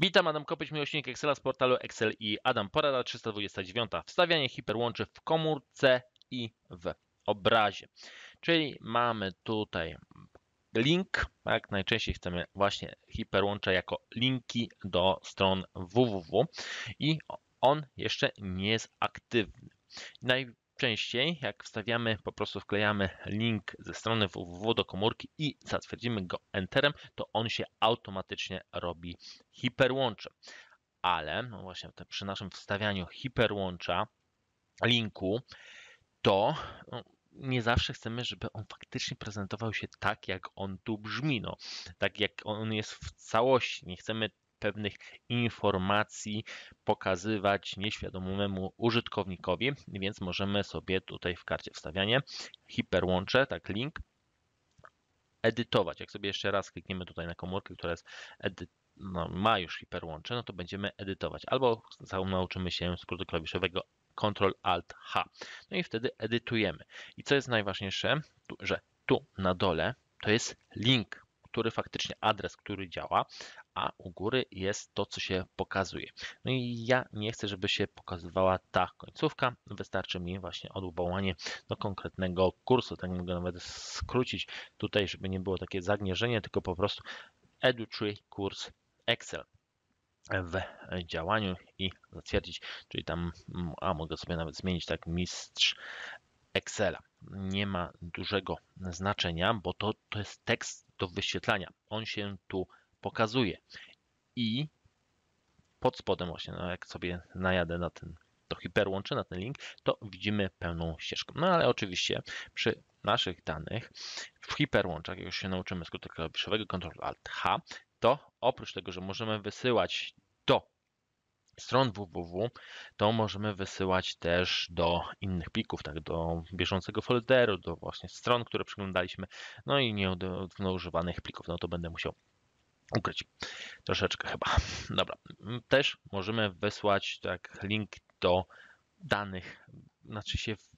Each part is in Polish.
Witam, Adam Kopyć, miłośnik Excela z portalu Excel i Adam. Porada 329. Wstawianie hiperłączy w komórce i w obrazie. Czyli mamy tutaj link, tak, najczęściej chcemy właśnie hiperłącze jako linki do stron www i on jeszcze nie jest aktywny. Najczęściej jak wstawiamy, po prostu wklejamy link ze strony www do komórki i zatwierdzimy go Enterem, to on się automatycznie robi hiperłączem. Ale no właśnie przy naszym wstawianiu hiperłącza linku, to no, nie zawsze chcemy, żeby on faktycznie prezentował się tak, jak on tu brzmi, no, tak jak on jest w całości. Nie chcemy pewnych informacji pokazywać nieświadomemu użytkownikowi, więc możemy sobie tutaj w karcie wstawianie hiperłącze, tak link, edytować. Jak sobie jeszcze raz klikniemy tutaj na komórkę, która jest no, ma już hiperłącze, no to będziemy edytować. Albo nauczymy się skrótu klawiszowego Ctrl Alt H. No i wtedy edytujemy. I co jest najważniejsze, że tu na dole to jest link, który faktycznie adres, który działa, a u góry jest to, co się pokazuje. No i ja nie chcę, żeby się pokazywała ta końcówka. Wystarczy mi właśnie odwołanie do konkretnego kursu. Tak mogę nawet skrócić tutaj, żeby nie było takie zagnieżenie, tylko po prostu EduTree kurs Excel w działaniu i zatwierdzić, czyli tam, a mogę sobie nawet zmienić tak mistrz Excela. Nie ma dużego znaczenia, bo to, to jest tekst do wyświetlania. On się tu pokazuje i pod spodem właśnie, no jak sobie najadę na ten to hiperłącze na ten link, to widzimy pełną ścieżkę. No ale oczywiście przy naszych danych w hiperłączach, jak już się nauczymy skrótu klawiszowego Ctrl Alt H, to oprócz tego, że możemy wysyłać do stron www, to możemy wysyłać też do innych plików, tak, do bieżącego folderu, do właśnie stron, które przeglądaliśmy, no i nieużywanych plików, no to będę musiał ukryć troszeczkę chyba. Dobra, też możemy wysłać tak link do danych, znaczy się w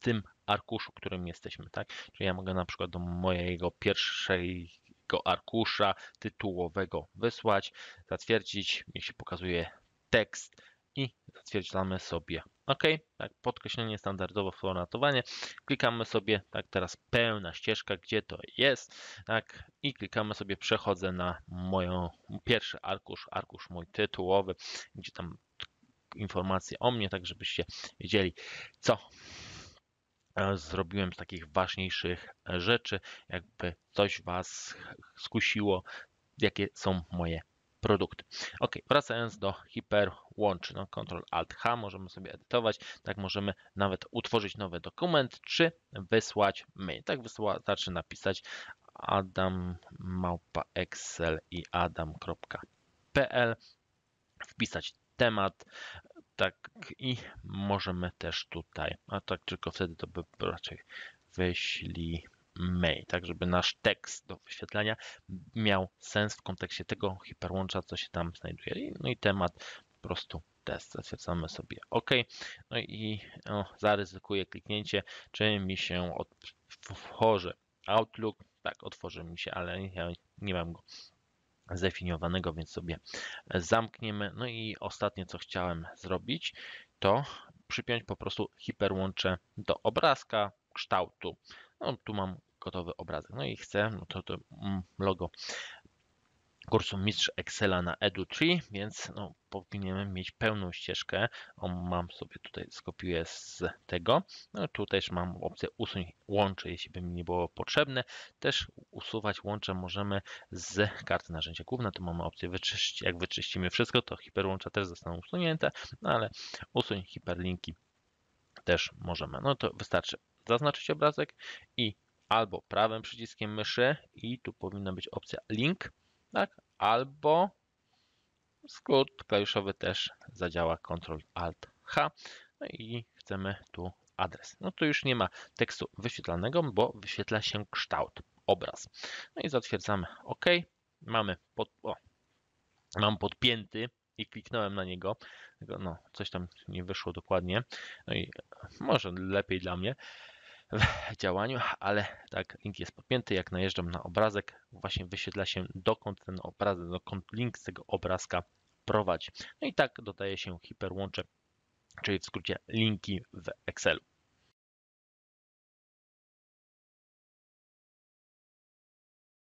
tym arkuszu, którym jesteśmy, tak? Czyli ja mogę na przykład do mojego pierwszego arkusza tytułowego wysłać, zatwierdzić, niech się pokazuje tekst i zatwierdzamy sobie OK, tak, podkreślenie standardowo formatowanie. Klikamy sobie, tak, teraz pełna ścieżka, gdzie to jest, tak, i klikamy sobie, przechodzę na moją pierwszy arkusz, arkusz mój tytułowy, gdzie tam informacje o mnie, tak żebyście wiedzieli, co e, zrobiłem z takich ważniejszych rzeczy, jakby coś Was skusiło, jakie są moje produkty. Ok, wracając do hiperłączy, no Ctrl Alt H możemy sobie edytować, tak możemy nawet utworzyć nowy dokument, czy wysłać mail. Tak wystarczy napisać adam małpa excel i adam.pl wpisać temat, tak i możemy też tutaj, a tak tylko wtedy to by raczej wyślij mail, tak żeby nasz tekst do wyświetlenia miał sens w kontekście tego hiperłącza, co się tam znajduje. No i temat po prostu test. Zatwierdzamy sobie OK. No i no, zaryzykuję kliknięcie, czy mi się otworzy Outlook. Tak, otworzy mi się, ale ja nie mam go zdefiniowanego, więc sobie zamkniemy. No i ostatnie, co chciałem zrobić, to przypiąć po prostu hiperłącze do obrazka kształtu. No, tu mam gotowy obrazek. No i chcę, no to, to mm, logo kursu Mistrz Excela na edu3, więc no, powinienem mieć pełną ścieżkę. O, mam sobie tutaj, skopiuję z tego. No, tu też mam opcję usuń łącze, jeśli by mi nie było potrzebne. Też usuwać łącze możemy z karty narzędzia główne. Tu mamy opcję wyczyścić. Jak wyczyścimy wszystko, to hiperłącza też zostaną usunięte, no ale usuń hiperlinki też możemy. No to wystarczy zaznaczyć obrazek i albo prawym przyciskiem myszy i tu powinna być opcja link, tak? albo skrót klawiszowy też zadziała Ctrl Alt H no i chcemy tu adres. No tu już nie ma tekstu wyświetlanego, bo wyświetla się kształt, obraz. No i zatwierdzamy OK. Mamy pod, o, mam podpięty i kliknąłem na niego. No, coś tam nie wyszło dokładnie. No i może lepiej dla mnie. W działaniu, ale tak, link jest podpięty. Jak najeżdżam na obrazek, właśnie wyświetla się dokąd ten obrazek, dokąd link z tego obrazka prowadzi. No i tak dodaje się hiperłącze, czyli w skrócie linki w Excelu.